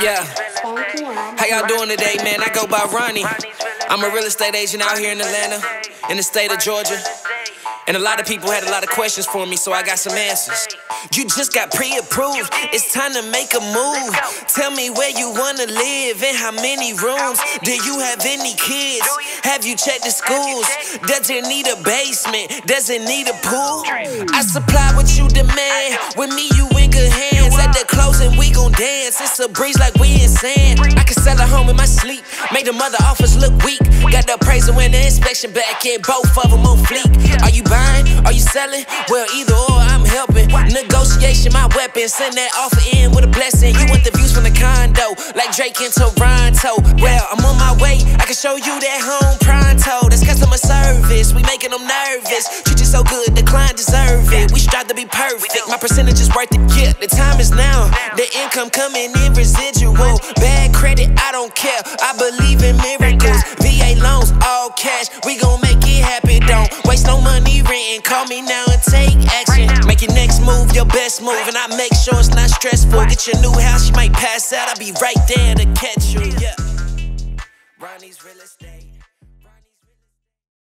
Yeah. How y'all doing today, man? I go by Ronnie. I'm a real estate agent out here in Atlanta, in the state of Georgia. And a lot of people had a lot of questions for me, so I got some answers. You just got pre approved, it's time to make a move. Tell me where you wanna live and how many rooms. Do you have any kids? Have you checked the schools? Does it need a basement? Does it need a pool? I supply what you demand. With me, you in good hands. At the closing, we gon' dance. It's a breeze like we in sand. I can sell a home in my sleep. Make the mother offers look weak. Got the appraisal when the inspection back in. Both of them on fleek. Are you buying? Are you selling? Well, either or, I'm helping. Negotiation, my weapon. Send that offer in with a blessing. You want the views from the condo, like Drake in Toronto. Well, I'm on my way. I can show you that home pronto. That's customer them nervous. Treat you so good, the client deserve it. We strive to be perfect. My percentage is worth it. Yeah, the time is now. The income coming in residual. Bad credit, I don't care. I believe in miracles. VA loans, all cash. We gon' make it happen. Don't waste no money renting. Call me now and take action. Make your next move your best move, and I make sure it's not stressful. Get your new house, you might pass out. I'll be right there to catch you.